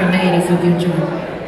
from the 84 Good Job. She's